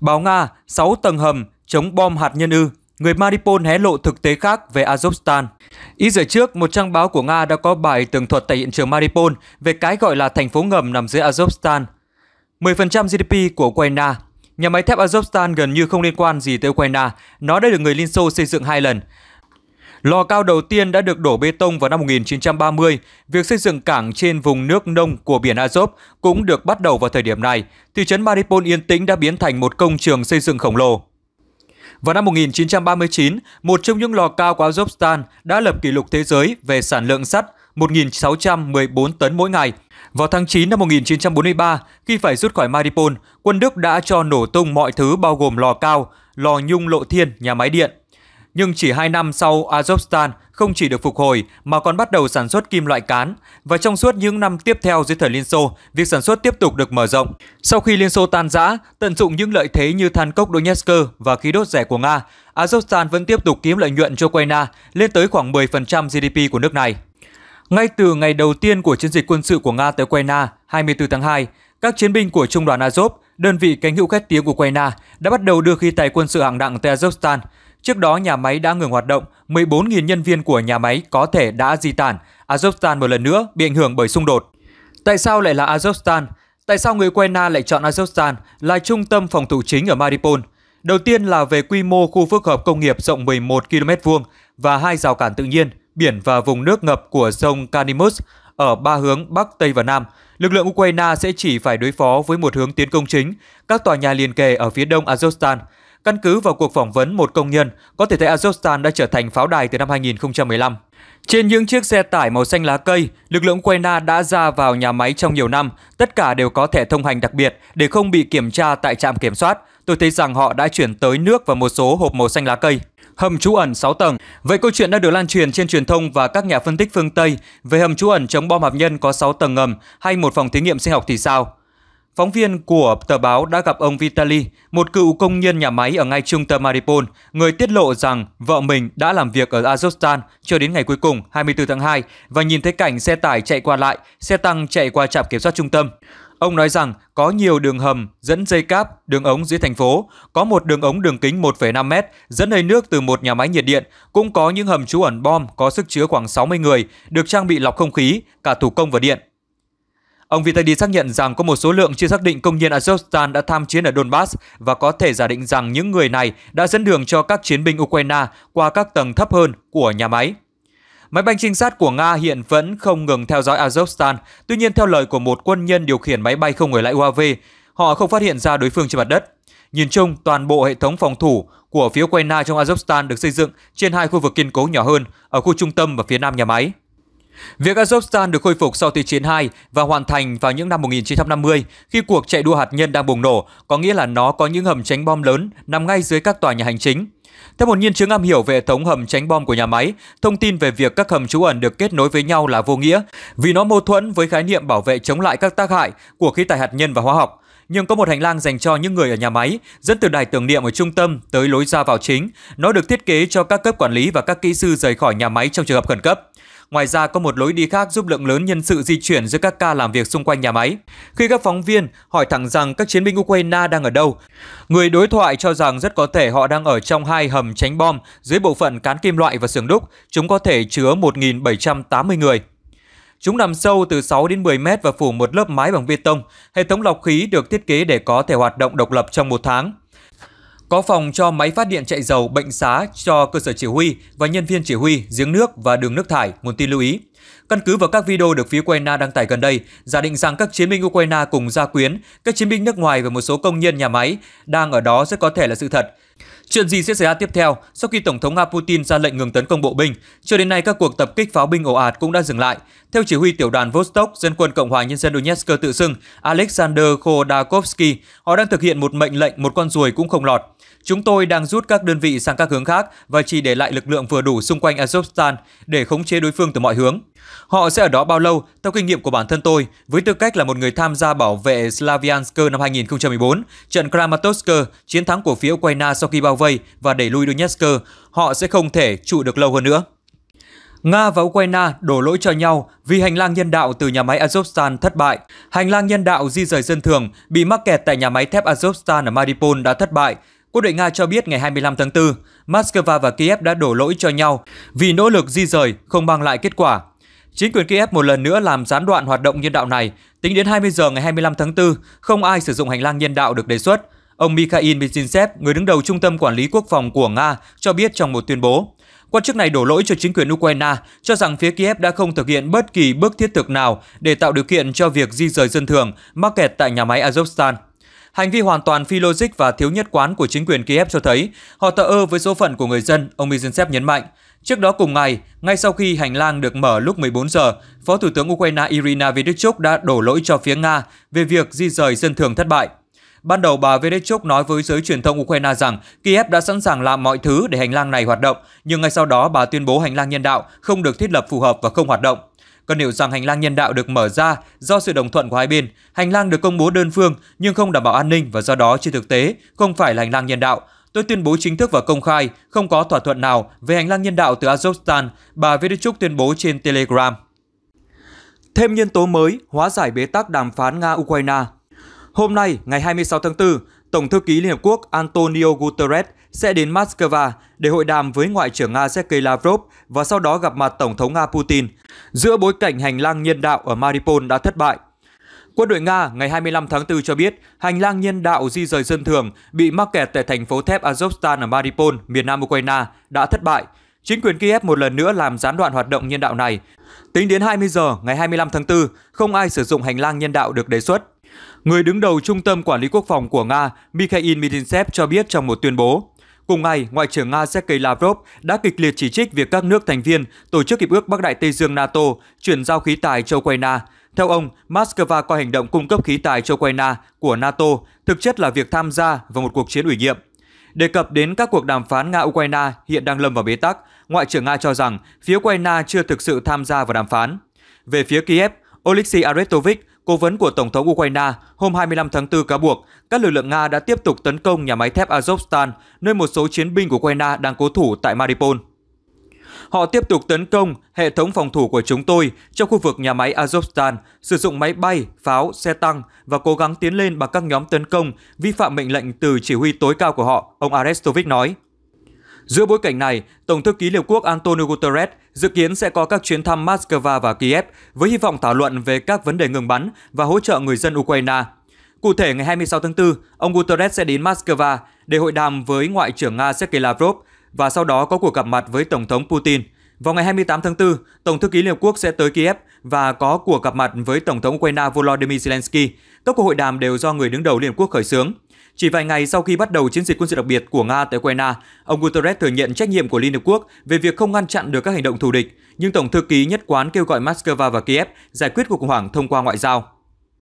Báo Nga 6 tầng hầm chống bom hạt nhân ư, người Mariupol hé lộ thực tế khác về Azovstan. Ít giờ trước, một trang báo của Nga đã có bài tường thuật tại hiện trường Mariupol về cái gọi là thành phố ngầm nằm dưới Azovstan. 10% GDP của Ukraine Nhà máy thép Azovstan gần như không liên quan gì tới Ukraine, nó đã được người Liên Xô xây dựng hai lần. Lò cao đầu tiên đã được đổ bê tông vào năm 1930. Việc xây dựng cảng trên vùng nước nông của biển Azov cũng được bắt đầu vào thời điểm này. Thị trấn Mariupol yên tĩnh đã biến thành một công trường xây dựng khổng lồ. Vào năm 1939, một trong những lò cao của Azovstan đã lập kỷ lục thế giới về sản lượng sắt 1.614 tấn mỗi ngày. Vào tháng 9 năm 1943, khi phải rút khỏi Mariupol, quân Đức đã cho nổ tung mọi thứ bao gồm lò cao, lò nhung lộ thiên, nhà máy điện. Nhưng chỉ 2 năm sau, Azovstan không chỉ được phục hồi mà còn bắt đầu sản xuất kim loại cán và trong suốt những năm tiếp theo dưới thời Liên Xô, việc sản xuất tiếp tục được mở rộng. Sau khi Liên Xô tan rã, tận dụng những lợi thế như than cốc Donetsk và khí đốt rẻ của Nga, Azovstan vẫn tiếp tục kiếm lợi nhuận cho Ukraine lên tới khoảng 10% GDP của nước này. Ngay từ ngày đầu tiên của chiến dịch quân sự của Nga tới Ukraine 24 tháng 2, các chiến binh của Trung đoàn Azov, đơn vị cánh hữu khét tiếng của Ukraine, đã bắt đầu đưa khí tài quân sự hạng nặng tới Azovstan. Trước đó, nhà máy đã ngừng hoạt động, 14.000 nhân viên của nhà máy có thể đã di tản. Azovstan một lần nữa bị ảnh hưởng bởi xung đột. Tại sao lại là Azovstan? Tại sao người Ukraine lại chọn Azovstan là trung tâm phòng thủ chính ở Mariupol? Đầu tiên là về quy mô khu phức hợp công nghiệp rộng 11 km vuông và hai rào cản tự nhiên, biển và vùng nước ngập của sông Kanimus ở ba hướng Bắc, Tây và Nam. Lực lượng Ukraine sẽ chỉ phải đối phó với một hướng tiến công chính, các tòa nhà liền kề ở phía đông Azovstan. Căn cứ vào cuộc phỏng vấn một công nhân, có thể thấy Azovstan đã trở thành pháo đài từ năm 2015. Trên những chiếc xe tải màu xanh lá cây, lực lượng Ukraine đã ra vào nhà máy trong nhiều năm, tất cả đều có thẻ thông hành đặc biệt để không bị kiểm tra tại trạm kiểm soát. Tôi thấy rằng họ đã chuyển tới nước và một số hộp màu xanh lá cây hầm trú ẩn 6 tầng. Vậy câu chuyện đã được lan truyền trên truyền thông và các nhà phân tích phương Tây về hầm trú ẩn chống bom hạt nhân có 6 tầng ngầm hay một phòng thí nghiệm sinh học thì sao? Phóng viên của tờ báo đã gặp ông Vitali, một cựu công nhân nhà máy ở ngay trung tâm Mariupol, người tiết lộ rằng vợ mình đã làm việc ở Azovstal cho đến ngày cuối cùng 24 tháng 2 và nhìn thấy cảnh xe tải chạy qua lại, xe tăng chạy qua trạm kiểm soát trung tâm. Ông nói rằng có nhiều đường hầm dẫn dây cáp, đường ống dưới thành phố, có một đường ống đường kính 1,5 mét dẫn hơi nước từ một nhà máy nhiệt điện, cũng có những hầm trú ẩn bom có sức chứa khoảng 60 người, được trang bị lọc không khí, cả thủ công và điện. Ông Vitaly xác nhận rằng có một số lượng chưa xác định công nhân Azovstan đã tham chiến ở Donbass và có thể giả định rằng những người này đã dẫn đường cho các chiến binh Ukraine qua các tầng thấp hơn của nhà máy. Máy bay trinh sát của Nga hiện vẫn không ngừng theo dõi Azovstan, tuy nhiên theo lời của một quân nhân điều khiển máy bay không người lái UAV, họ không phát hiện ra đối phương trên mặt đất. Nhìn chung, toàn bộ hệ thống phòng thủ của phía Ukraine trong Azovstan được xây dựng trên hai khu vực kiên cố nhỏ hơn ở khu trung tâm và phía nam nhà máy. Việc Azovstan được khôi phục sau Thế chiến II và hoàn thành vào những năm 1950 khi cuộc chạy đua hạt nhân đang bùng nổ, có nghĩa là nó có những hầm tránh bom lớn nằm ngay dưới các tòa nhà hành chính. Theo một nhân chứng am hiểu về hệ thống hầm tránh bom của nhà máy, thông tin về việc các hầm trú ẩn được kết nối với nhau là vô nghĩa vì nó mâu thuẫn với khái niệm bảo vệ chống lại các tác hại của khí tài hạt nhân và hóa học. Nhưng có một hành lang dành cho những người ở nhà máy, dẫn từ đài tưởng niệm ở trung tâm tới lối ra vào chính. Nó được thiết kế cho các cấp quản lý và các kỹ sư rời khỏi nhà máy trong trường hợp khẩn cấp. Ngoài ra có một lối đi khác giúp lượng lớn nhân sự di chuyển giữa các ca làm việc xung quanh nhà máy. Khi các phóng viên hỏi thẳng rằng các chiến binh Ukraine đang ở đâu, người đối thoại cho rằng rất có thể họ đang ở trong hai hầm tránh bom dưới bộ phận cán kim loại và xưởng đúc. Chúng có thể chứa 1.780 người. Chúng nằm sâu từ 6 đến 10 mét và phủ một lớp mái bằng bê tông. Hệ thống lọc khí được thiết kế để có thể hoạt động độc lập trong một tháng. Có phòng cho máy phát điện chạy dầu, bệnh xá cho cơ sở chỉ huy và nhân viên chỉ huy, giếng nước và đường nước thải, nguồn tin lưu ý. Căn cứ vào các video được phía Ukraine đăng tải gần đây, giả định rằng các chiến binh Ukraine cùng gia quyến, các chiến binh nước ngoài và một số công nhân nhà máy đang ở đó rất có thể là sự thật. Chuyện gì sẽ xảy ra tiếp theo sau khi Tổng thống Nga Putin ra lệnh ngừng tấn công bộ binh? Cho đến nay, các cuộc tập kích pháo binh ồ ạt cũng đã dừng lại. Theo chỉ huy tiểu đoàn Vostok, dân quân Cộng hòa Nhân dân Donetsk tự xưng Alexander Khodakovsky, họ đang thực hiện một mệnh lệnh một con ruồi cũng không lọt. Chúng tôi đang rút các đơn vị sang các hướng khác và chỉ để lại lực lượng vừa đủ xung quanh Azovstan để khống chế đối phương từ mọi hướng. Họ sẽ ở đó bao lâu? Theo kinh nghiệm của bản thân tôi, với tư cách là một người tham gia bảo vệ Slaviansk năm 2014, trận Kramatorsk, chiến thắng của phía Ukraine sau khi bao vây và đẩy lui Donetsk, họ sẽ không thể trụ được lâu hơn nữa. Nga và Ukraine đổ lỗi cho nhau vì hành lang nhân đạo từ nhà máy Azovstal thất bại. Hành lang nhân đạo di rời dân thường bị mắc kẹt tại nhà máy thép Azovstal ở Mariupol đã thất bại. Quân đội Nga cho biết ngày 25 tháng 4, Moscow và Kiev đã đổ lỗi cho nhau vì nỗ lực di rời không mang lại kết quả. Chính quyền Kiev một lần nữa làm gián đoạn hoạt động nhân đạo này. Tính đến 20 giờ ngày 25 tháng 4, không ai sử dụng hành lang nhân đạo được đề xuất. Ông Mikhail Mizintsev, người đứng đầu Trung tâm Quản lý Quốc phòng của Nga, cho biết trong một tuyên bố. Quan chức này đổ lỗi cho chính quyền Ukraine, cho rằng phía Kiev đã không thực hiện bất kỳ bước thiết thực nào để tạo điều kiện cho việc di rời dân thường mắc kẹt tại nhà máy Azovstal. Hành vi hoàn toàn phi logic và thiếu nhất quán của chính quyền Kiev cho thấy họ thờ ơ với số phận của người dân, ông Mizintsev nhấn mạnh. Trước đó cùng ngày, ngay sau khi hành lang được mở lúc 14 giờ, Phó Thủ tướng Ukraine Irina Vereshchuk đã đổ lỗi cho phía Nga về việc di rời dân thường thất bại. Ban đầu bà Vereshchuk nói với giới truyền thông Ukraine rằng Kiev đã sẵn sàng làm mọi thứ để hành lang này hoạt động, nhưng ngay sau đó bà tuyên bố hành lang nhân đạo không được thiết lập phù hợp và không hoạt động. Cần hiểu rằng hành lang nhân đạo được mở ra do sự đồng thuận của hai bên. Hành lang được công bố đơn phương nhưng không đảm bảo an ninh và do đó trên thực tế không phải là hành lang nhân đạo. Tôi tuyên bố chính thức và công khai không có thỏa thuận nào về hành lang nhân đạo từ Azovstan, bà Vereshchuk tuyên bố trên Telegram. Thêm nhân tố mới hóa giải bế tắc đàm phán Nga-Ukraine Hôm nay, ngày 26 tháng 4, Tổng thư ký Liên Hợp Quốc Antonio Guterres sẽ đến Moscow để hội đàm với Ngoại trưởng Nga Sergei Lavrov và sau đó gặp mặt Tổng thống Nga Putin giữa bối cảnh hành lang nhân đạo ở Mariupol đã thất bại. Quân đội Nga ngày 25 tháng 4 cho biết hành lang nhân đạo di rời dân thường bị mắc kẹt tại thành phố thép Azovstal ở Mariupol, miền nam Ukraine đã thất bại. Chính quyền Kiev một lần nữa làm gián đoạn hoạt động nhân đạo này. Tính đến 20 giờ ngày 25 tháng 4, không ai sử dụng hành lang nhân đạo được đề xuất. Người đứng đầu Trung tâm Quản lý Quốc phòng của Nga, Mikhail Midinsev cho biết trong một tuyên bố. Cùng ngày, Ngoại trưởng Nga Sergei Lavrov đã kịch liệt chỉ trích việc các nước thành viên Tổ chức Hiệp ước Bắc Đại Tây Dương NATO chuyển giao khí tài cho Ukraine. Theo ông, Moscow coi hành động cung cấp khí tài cho Ukraine của NATO thực chất là việc tham gia vào một cuộc chiến ủy nhiệm. Đề cập đến các cuộc đàm phán Nga-Ukraine hiện đang lâm vào bế tắc, Ngoại trưởng Nga cho rằng phía Ukraine chưa thực sự tham gia vào đàm phán. Về phía Kiev, Oleksiy Arestovich, Cố vấn của Tổng thống Ukraine hôm 25 tháng 4 cáo buộc các lực lượng Nga đã tiếp tục tấn công nhà máy thép Azovstal, nơi một số chiến binh của Ukraine đang cố thủ tại Mariupol. Họ tiếp tục tấn công hệ thống phòng thủ của chúng tôi trong khu vực nhà máy Azovstal, sử dụng máy bay, pháo, xe tăng và cố gắng tiến lên bằng các nhóm tấn công vi phạm mệnh lệnh từ chỉ huy tối cao của họ, ông Arestovich nói. Giữa bối cảnh này, Tổng thư ký Liên Quốc Antonio Guterres dự kiến sẽ có các chuyến thăm Moscow và Kiev với hy vọng thảo luận về các vấn đề ngừng bắn và hỗ trợ người dân Ukraine. Cụ thể, ngày 26 tháng 4, ông Guterres sẽ đến Moscow để hội đàm với Ngoại trưởng Nga Sergei Lavrov và sau đó có cuộc gặp mặt với Tổng thống Putin. Vào ngày 28 tháng 4, Tổng thư ký Liên Hợp Quốc sẽ tới Kiev và có cuộc gặp mặt với Tổng thống Ukraine Volodymyr Zelensky. Các cuộc hội đàm đều do người đứng đầu Liên Hợp Quốc khởi xướng. Chỉ vài ngày sau khi bắt đầu chiến dịch quân sự đặc biệt của Nga tại Ukraine, ông Guterres thừa nhận trách nhiệm của Liên Hợp Quốc về việc không ngăn chặn được các hành động thù địch, nhưng Tổng thư ký nhất quán kêu gọi Moscow và Kiev giải quyết cuộc khủng hoảng thông qua ngoại giao.